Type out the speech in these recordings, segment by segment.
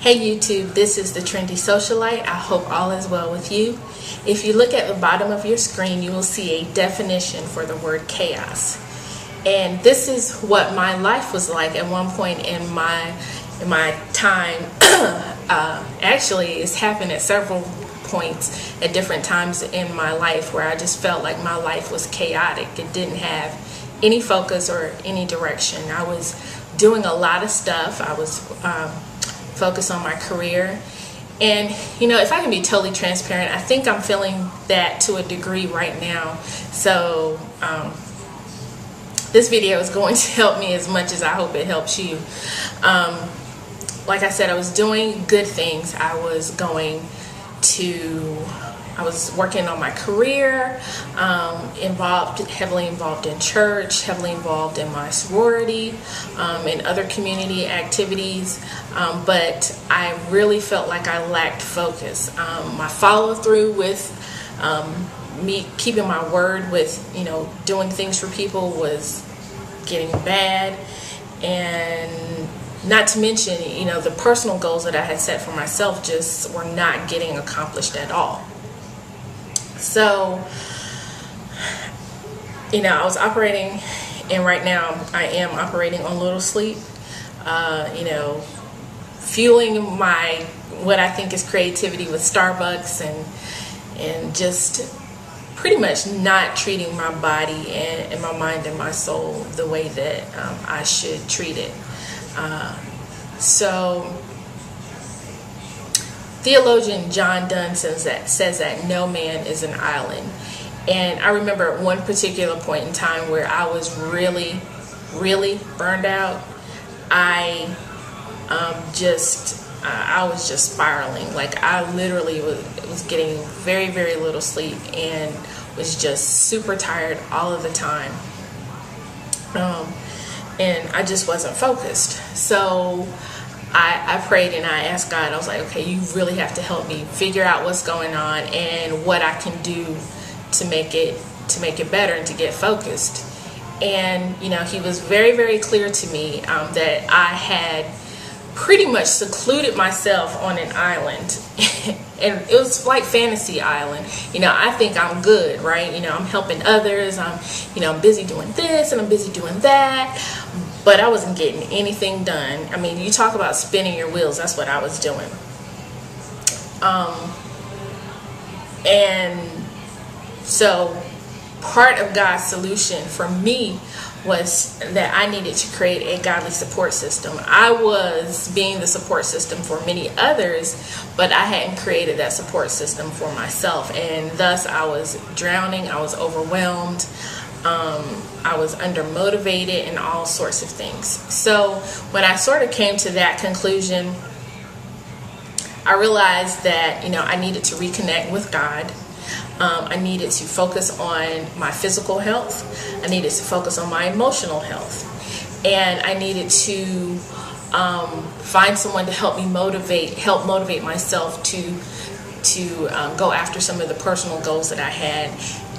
Hey YouTube, this is the Trendy Socialite. I hope all is well with you. If you look at the bottom of your screen, you will see a definition for the word chaos. And this is what my life was like at one point in my in my time. uh, actually, it's happened at several points at different times in my life where I just felt like my life was chaotic. It didn't have any focus or any direction. I was doing a lot of stuff. I was um, focus on my career. And, you know, if I can be totally transparent, I think I'm feeling that to a degree right now. So, um, this video is going to help me as much as I hope it helps you. Um, like I said, I was doing good things. I was going to I was working on my career, um, involved, heavily involved in church, heavily involved in my sorority, um, and other community activities. Um, but I really felt like I lacked focus. Um, my follow through with um, me keeping my word with, you know, doing things for people was getting bad. And not to mention, you know, the personal goals that I had set for myself just were not getting accomplished at all. So, you know, I was operating, and right now I am operating on little sleep. Uh, you know, fueling my what I think is creativity with Starbucks and and just pretty much not treating my body and, and my mind and my soul the way that um, I should treat it. Uh, so theologian John Donne says that says that no man is an island. And I remember at one particular point in time where I was really, really burned out. I um, just, uh, I was just spiraling. Like I literally was, was getting very, very little sleep and was just super tired all of the time. Um, and I just wasn't focused. So I, I prayed and I asked God, I was like, okay, you really have to help me figure out what's going on and what I can do to make it to make it better and to get focused. And you know, he was very, very clear to me um, that I had pretty much secluded myself on an island. and it was like fantasy island. You know, I think I'm good, right? You know, I'm helping others. I'm, you know, I'm busy doing this and I'm busy doing that but I wasn't getting anything done. I mean, you talk about spinning your wheels, that's what I was doing. Um, and so part of God's solution for me was that I needed to create a godly support system. I was being the support system for many others, but I hadn't created that support system for myself. And thus I was drowning, I was overwhelmed. Um, I was undermotivated and all sorts of things. So when I sort of came to that conclusion, I realized that you know I needed to reconnect with God. Um, I needed to focus on my physical health. I needed to focus on my emotional health, and I needed to um, find someone to help me motivate, help motivate myself to to um, go after some of the personal goals that I had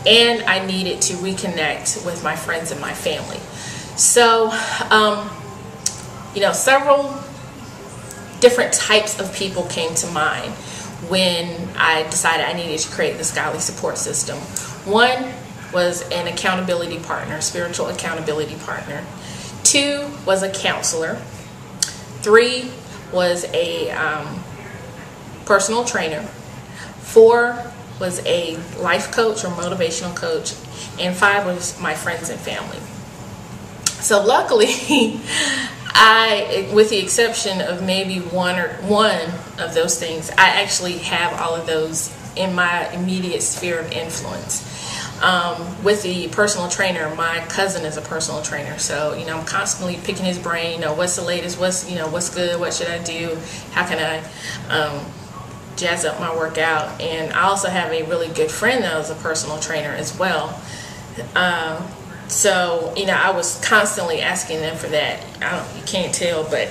and I needed to reconnect with my friends and my family. So, um, you know, several different types of people came to mind when I decided I needed to create this godly support system. One was an accountability partner, spiritual accountability partner. Two was a counselor. Three was a um, personal trainer. Four was a life coach or motivational coach, and five was my friends and family. So luckily, I, with the exception of maybe one or one of those things, I actually have all of those in my immediate sphere of influence. Um, with the personal trainer, my cousin is a personal trainer, so you know I'm constantly picking his brain. You know what's the latest, what's you know what's good, what should I do, how can I um, jazz up my workout. And I also have a really good friend that was a personal trainer as well. Um, so, you know, I was constantly asking them for that. I don't, you can't tell, but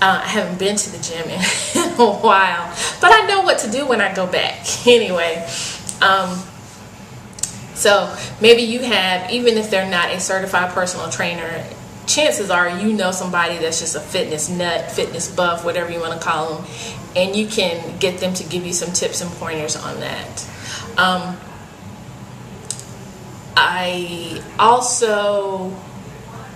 uh, I haven't been to the gym in, a while. But I know what to do when I go back. anyway, um, so maybe you have, even if they're not a certified personal trainer, chances are you know somebody that's just a fitness nut, fitness buff, whatever you want to call them, and you can get them to give you some tips and pointers on that. Um, I also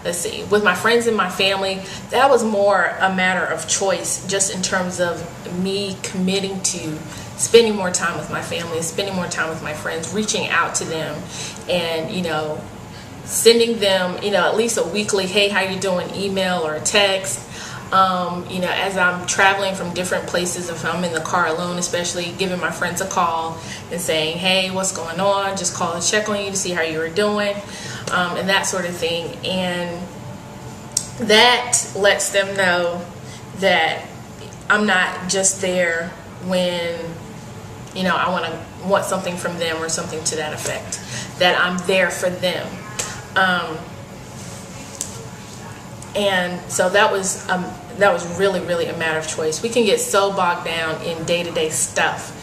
let's see, with my friends and my family, that was more a matter of choice, just in terms of me committing to spending more time with my family, spending more time with my friends, reaching out to them, and you know, sending them, you know, at least a weekly, hey, how you doing, email or text. Um, you know, as I'm traveling from different places, if I'm in the car alone, especially giving my friends a call and saying, hey, what's going on? Just call and check on you to see how you are doing um, and that sort of thing. And that lets them know that I'm not just there when, you know, I want to want something from them or something to that effect. That I'm there for them. Um, and so that was um, that was really really a matter of choice. We can get so bogged down in day to day stuff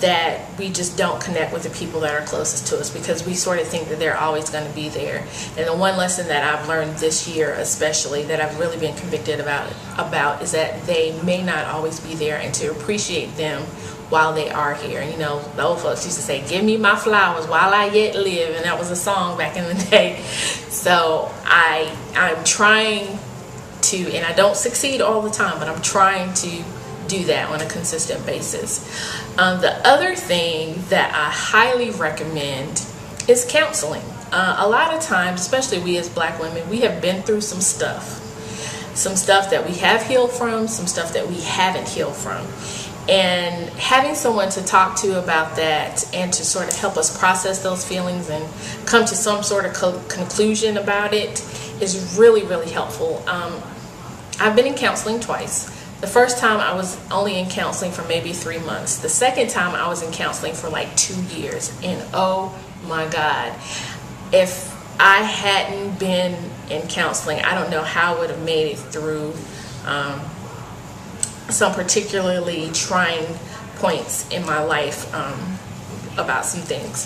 that we just don't connect with the people that are closest to us because we sort of think that they're always going to be there. And the one lesson that I've learned this year, especially that I've really been convicted about about, is that they may not always be there, and to appreciate them while they are here. You know, the old folks used to say, "Give me my flowers while I yet live," and that was a song back in the day. So I I'm trying to, and I don't succeed all the time, but I'm trying to do that on a consistent basis. Um, the other thing that I highly recommend is counseling. Uh, a lot of times, especially we as black women, we have been through some stuff. Some stuff that we have healed from, some stuff that we haven't healed from. And having someone to talk to about that and to sort of help us process those feelings and come to some sort of co- conclusion about it is really, really helpful. Um, I've been in counseling twice. The first time I was only in counseling for maybe three months. The second time I was in counseling for like two years. And oh my God, if I hadn't been in counseling, I don't know how I would have made it through um, some particularly trying points in my life um, about some things.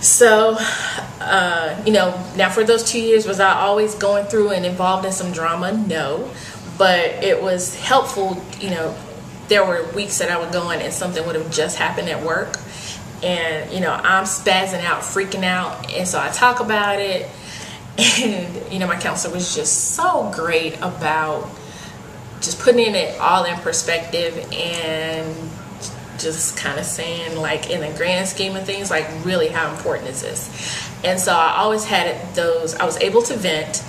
So, uh, you know, now for those two years, was I always going through and involved in some drama? No but it was helpful you know there were weeks that i would go in and something would have just happened at work. And you know i'm spazzing out freaking out and so i talk about it. And you know my counselor was just so great about just putting it all in perspective and just kind of saying like in the grand scheme of things like really how important is this? And so i always had those i was able to vent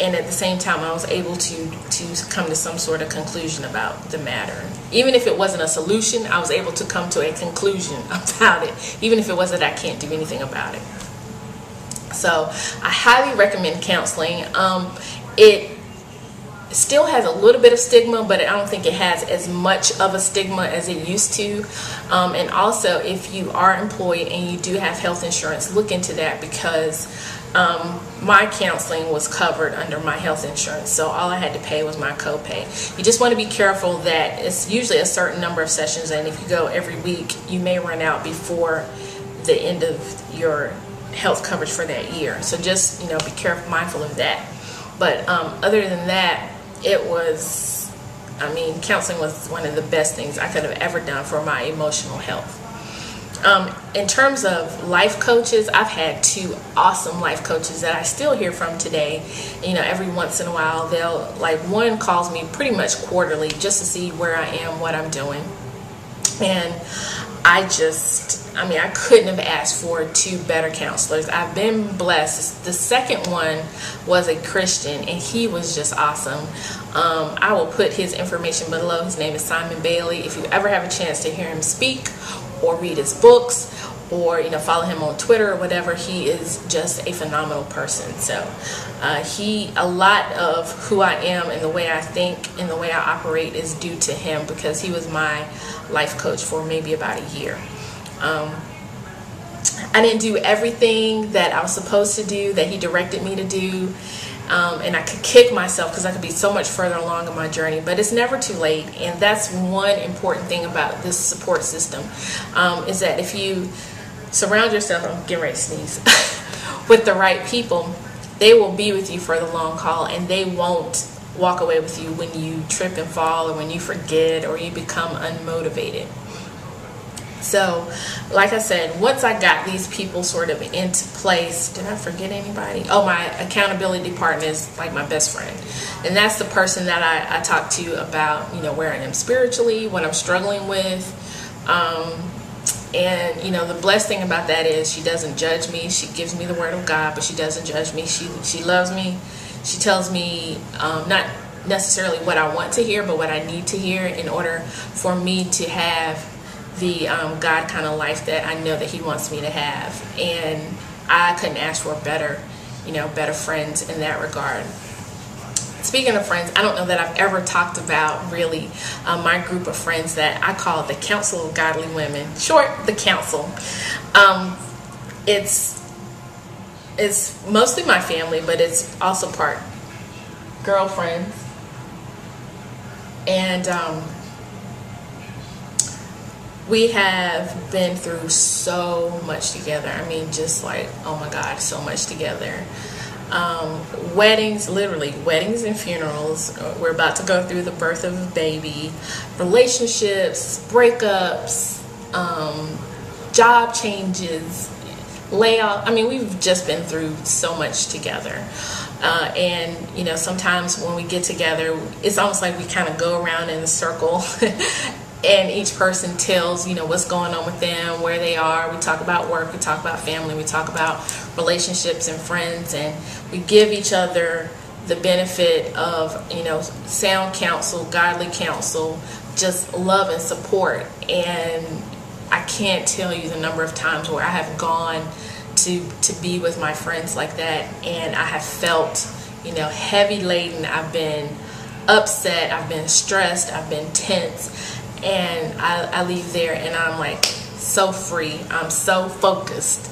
and at the same time I was able to to come to some sort of conclusion about the matter. Even if it wasn't a solution, I was able to come to a conclusion about it, even if it was that I can't do anything about it. So I highly recommend counseling. Um, it still has a little bit of stigma, but I don't think it has as much of a stigma as it used to. Um, and also, if you are employed and you do have health insurance, look into that because um, my counseling was covered under my health insurance, so all I had to pay was my copay. You just want to be careful that it's usually a certain number of sessions, and if you go every week, you may run out before the end of your health coverage for that year. So just you know, be careful, mindful of that. But um, other than that, it was, I mean, counseling was one of the best things I could have ever done for my emotional health. Um, in terms of life coaches, I've had two awesome life coaches that I still hear from today. You know, every once in a while, they'll like one calls me pretty much quarterly just to see where I am, what I'm doing. And I just, I mean, I couldn't have asked for two better counselors. I've been blessed. The second one was a Christian, and he was just awesome. Um, I will put his information below. His name is Simon Bailey. If you ever have a chance to hear him speak or read his books or you know follow him on Twitter or whatever. He is just a phenomenal person. So uh, he a lot of who I am and the way I think and the way I operate is due to him because he was my life coach for maybe about a year. Um, I didn't do everything that I was supposed to do that he directed me to do um, and I could kick myself because I could be so much further along in my journey. But it's never too late, and that's one important thing about this support system um, is that if you surround yourself, I'm getting ready to sneeze, with the right people, they will be with you for the long haul and they won't walk away with you when you trip and fall or when you forget or you become unmotivated. So, like I said, once I got these people sort of into place, did I forget anybody? Oh, my accountability partner is like my best friend. And that's the person that I, I talk to about, you know, where I am spiritually, what I'm struggling with. Um, and you know the blessed thing about that is she doesn't judge me she gives me the word of god but she doesn't judge me she she loves me she tells me um, not necessarily what i want to hear but what i need to hear in order for me to have the um, God kind of life that I know that He wants me to have. And I couldn't ask for better, you know, better friends in that regard. Speaking of friends, I don't know that I've ever talked about really uh, my group of friends that I call the Council of Godly Women. Short, the Council. Um, it's it's mostly my family, but it's also part girlfriends. And um, we have been through so much together. I mean, just like, oh my God, so much together. Um, weddings, literally, weddings and funerals. We're about to go through the birth of a baby, relationships, breakups, um, job changes, layoff. I mean, we've just been through so much together. Uh, and you know, sometimes when we get together, it's almost like we kind of go around in a circle and each person tells you know what's going on with them where they are. We talk about work we talk about family we talk about relationships and friends and we give each other the benefit of you know sound counsel godly counsel just love and support. And i can't tell you the number of times where i have gone to to be with my friends like that and i have felt you know heavy laden. I've been upset i've been stressed i've been tense and I, I leave there and I'm like so free. I'm so focused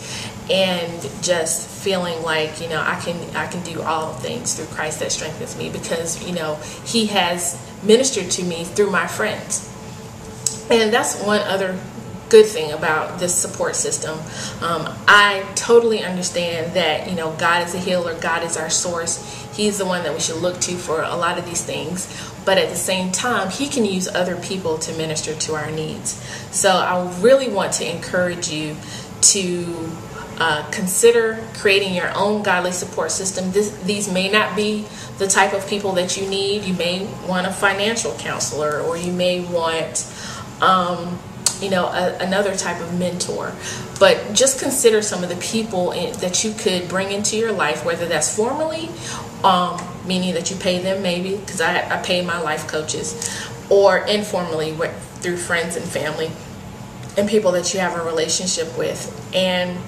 and just feeling like you know I can I can do all things through Christ that strengthens me because you know He has ministered to me through my friends, and that's one other good thing about this support system. Um, I totally understand that you know God is a healer, God is our source. He's the one that we should look to for a lot of these things. But at the same time, He can use other people to minister to our needs. So I really want to encourage you to uh, consider creating your own godly support system. This, these may not be the type of people that you need. You may want a financial counselor, or you may want um, you know, a, another type of mentor. But just consider some of the people in, that you could bring into your life, whether that's formally, um, meaning that you pay them maybe, because I, I pay my life coaches, or informally with, through friends and family and people that you have a relationship with. And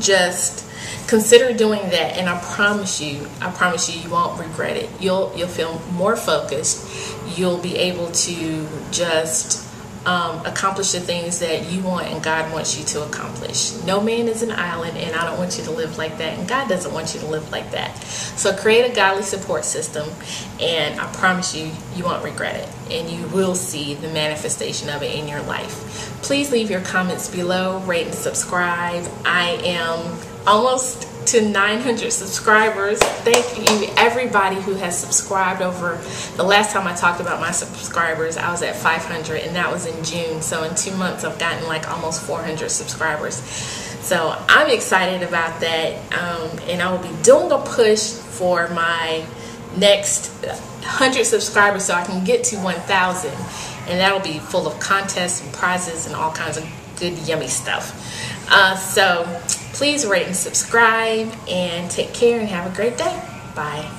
just consider doing that and I promise you, I promise you you won't regret it. You'll you'll feel more focused. You'll be able to just um, accomplish the things that you want and God wants you to accomplish. No man is an island, and I don't want you to live like that, and God doesn't want you to live like that. So create a godly support system, and I promise you, you won't regret it, and you will see the manifestation of it in your life. Please leave your comments below, rate and subscribe. I am almost to 900 subscribers. Thank you everybody who has subscribed over the last time I talked about my subscribers I was at 500 and that was in June. So in two months I've gotten like almost 400 subscribers. So I'm excited about that um, and I will be doing a push for my next 100 subscribers so I can get to 1,000 and that'll be full of contests and prizes and all kinds of good yummy stuff. Uh, so Please rate and subscribe and take care and have a great day. Bye.